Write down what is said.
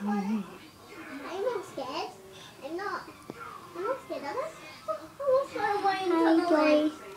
I'm not scared. I'm not. I'm not scared of this. I'm not scared of